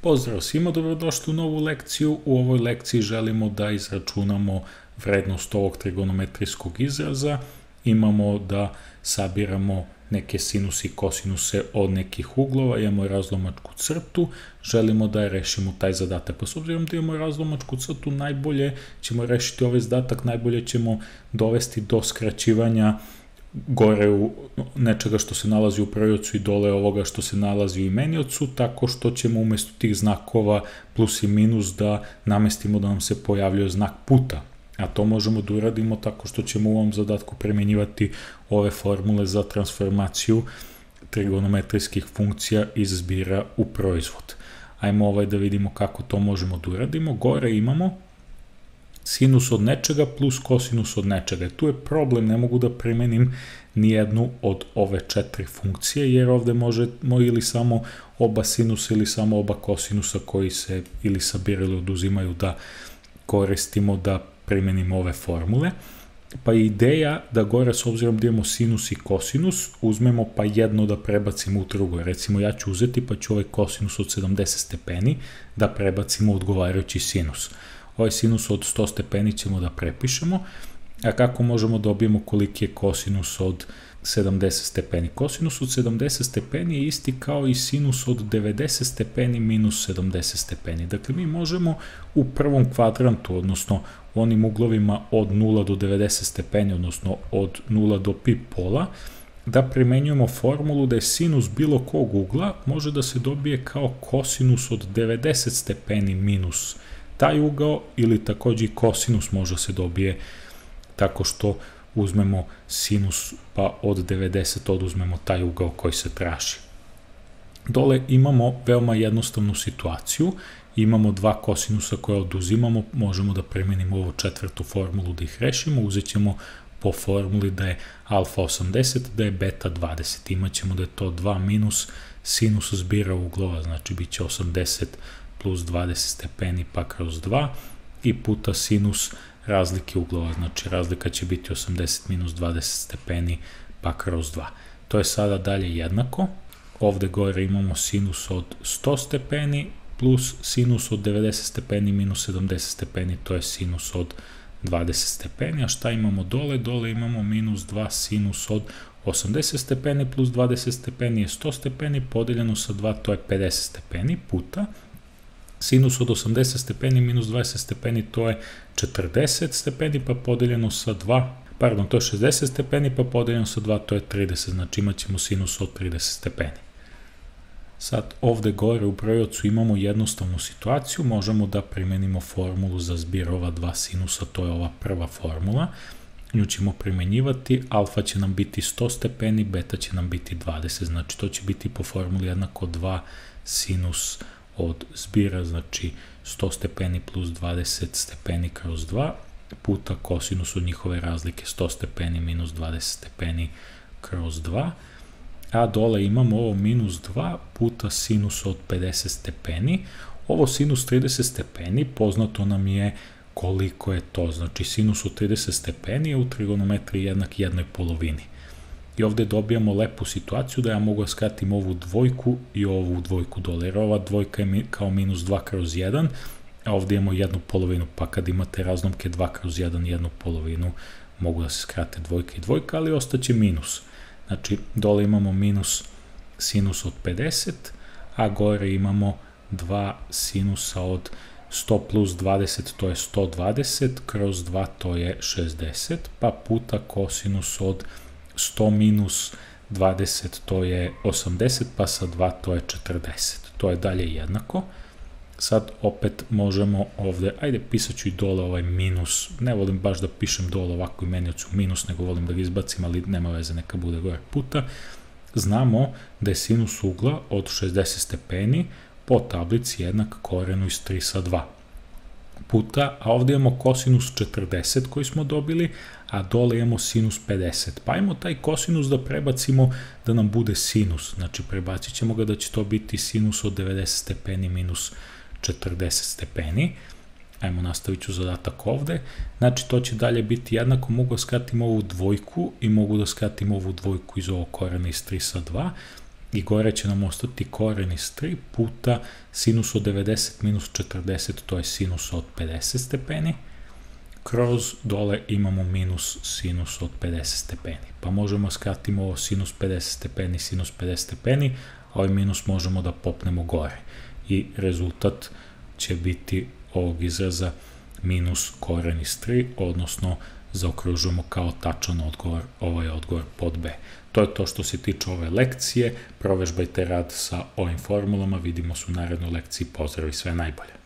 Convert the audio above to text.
Pozdrav svima, dobrodošli u novu lekciju. U ovoj lekciji želimo da izračunamo vrednost ovog trigonometrijskog izraza. Imamo da sabiramo neke sinuse i kosinuse od nekih uglova, imamo razlomačku crtu, želimo da rešimo taj zadatak. Pa s obzirom da imamo razlomačku crtu, najbolje ćemo rešiti ovaj zadatak, najbolje ćemo dovesti do skraćivanja gore u nečega što se nalazi u projocu i dole ovoga što se nalazi u imeniocu, tako što ćemo umesto tih znakova plus i minus da namestimo da nam se pojavljuje znak puta. A to možemo da uradimo tako što ćemo u ovom zadatku premenjivati ove formule za transformaciju trigonometrijskih funkcija iz zbira u proizvod. Ajmo ovaj da vidimo kako to možemo da uradimo. Gore imamo sinus od nečega plus kosinus od nečega. Tu je problem, ne mogu da primenim ni jednu od ove četiri funkcije, jer ovde možemo ili samo oba sinusa ili samo oba kosinusa koji se ili sabiraju ili oduzimaju da koristimo da primenimo ove formule. Pa je ideja da gore s obzirom da imamo sinus i kosinus, uzmemo pa jedno da prebacimo u drugo. Recimo ja ću uzeti pa ću ovaj kosinus od 70 stepeni da prebacimo u odgovarajući sinus ovaj sinus od 100 stepeni ćemo da prepišemo, a kako možemo da dobijemo koliki je kosinus od 70 stepeni. Kosinus od 70 stepeni je isti kao i sinus od 90 stepeni minus 70 stepeni. Dakle, mi možemo u prvom kvadrantu, odnosno u onim uglovima od 0 do 90 stepeni, odnosno od 0 do pi pola, da primenjujemo formulu da je sinus bilo kog ugla može da se dobije kao kosinus od 90 stepeni minus 70 taj ugao ili takođe i kosinus može se dobije tako što uzmemo sinus pa od 90 oduzmemo taj ugao koji se traži. Dole imamo veoma jednostavnu situaciju, imamo dva kosinusa koje oduzimamo, možemo da premenimo ovu četvrtu formulu da ih rešimo, uzet ćemo po formuli da je alfa 80, da je beta 20. Imaćemo da je to 2 minus sinus zbira uglova, znači bit će 80 plus 20 stepeni pa kroz 2 i puta sinus razlike uglova, znači razlika će biti 80 minus 20 stepeni pa kroz 2. To je sada dalje jednako, ovde gore imamo sinus od 100 stepeni plus sinus od 90 stepeni minus 70 stepeni, to je sinus od 20 stepeni, a šta imamo dole? Dole imamo minus 2 sinus od 80 stepeni plus 20 stepeni je 100 stepeni, podeljeno sa 2 to je 50 stepeni puta sinus od 80 stepeni minus 20 stepeni, to je 40 stepeni, pa podeljeno sa 2, pardon, to je 60 stepeni, pa podeljeno sa 2, to je 30, znači imat ćemo sinus od 30 stepeni. Sad ovde gore u brojocu imamo jednostavnu situaciju, možemo da primenimo formulu za zbir ova dva sinusa, to je ova prva formula, nju ćemo primenjivati, alfa će nam biti 100 stepeni, beta će nam biti 20, znači to će biti po formuli jednako 2 sinus 20 od zbira, znači 100 stepeni plus 20 stepeni kroz 2, puta kosinus od njihove razlike 100 stepeni minus 20 stepeni kroz 2, a dole imamo ovo minus 2 puta sinus od 50 stepeni. Ovo sinus 30 stepeni poznato nam je koliko je to, znači sinus od 30 stepeni je u trigonometriji jednak jednoj polovini. I ovde dobijamo lepu situaciju da ja mogu da skratim ovu dvojku i ovu dvojku dole, jer ova dvojka je kao minus 2 kroz 1, a ovde imamo jednu polovinu, pa kad imate razlomke 2 kroz 1, jednu polovinu, mogu da se skrate dvojka i dvojka, ali ostaće minus. Znači, dole imamo minus sinus od 50, a gore imamo 2 sinusa od 100 plus 20, to je 120, kroz 2 to je 60, pa puta kosinus od 50 100 minus 20 to je 80, pa sa 2 to je 40. To je dalje jednako. Sad opet možemo ovde, ajde pisat ću i dole ovaj minus, ne volim baš da pišem dole ovako imenjacu minus, nego volim da ga izbacim, ali nema veze, neka bude gore puta. Znamo da je sinus ugla od 60 stepeni po tablici jednak korenu iz 3 sa 2 puta, a ovde imamo kosinus 40 koji smo dobili, a dole imamo sinus 50. Pa ajmo taj kosinus da prebacimo da nam bude sinus. Znači prebacit ćemo ga da će to biti sinus od 90 stepeni minus 40 stepeni. Ajmo nastavit ću zadatak ovde. Znači to će dalje biti jednako, mogu da skratim ovu dvojku i mogu da skratim ovu dvojku iz ovog korena iz 3 sa 2 i gore će nam ostati koren iz 3 puta sinus od 90 minus 40, to je sinus od 50 stepeni, kroz dole imamo minus sinus od 50 stepeni. Pa možemo skratimo ovo sinus 50 stepeni, sinus 50 stepeni, a ovaj minus možemo da popnemo gore. I rezultat će biti ovog izraza minus koren iz 3, odnosno zaokružujemo kao tačan odgovor, ovaj odgovor pod B. To je to što se tiče ove lekcije, provežbajte rad sa ovim formulama, vidimo se u narednoj lekciji, pozdrav i sve najbolje.